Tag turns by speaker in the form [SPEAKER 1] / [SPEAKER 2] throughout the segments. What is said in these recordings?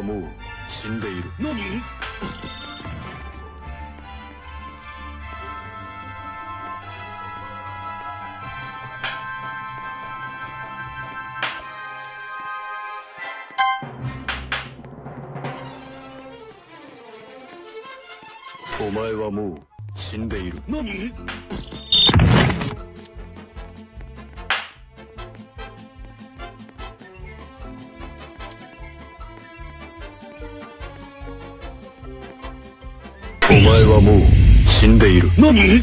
[SPEAKER 1] はもう死んでいる。
[SPEAKER 2] 何？
[SPEAKER 1] お前はもう死んでいる。
[SPEAKER 2] 何？
[SPEAKER 1] はもう死んでいる。
[SPEAKER 2] 何？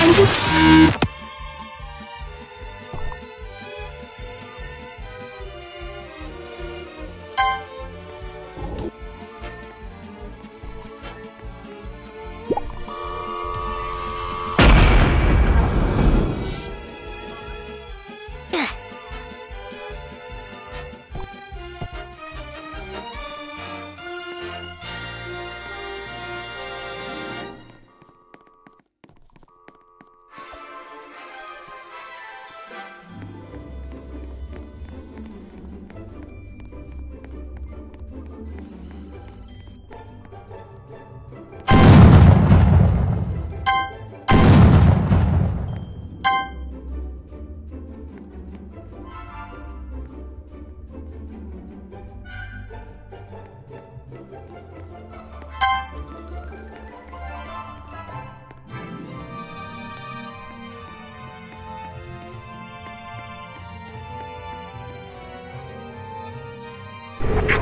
[SPEAKER 3] and it's
[SPEAKER 1] you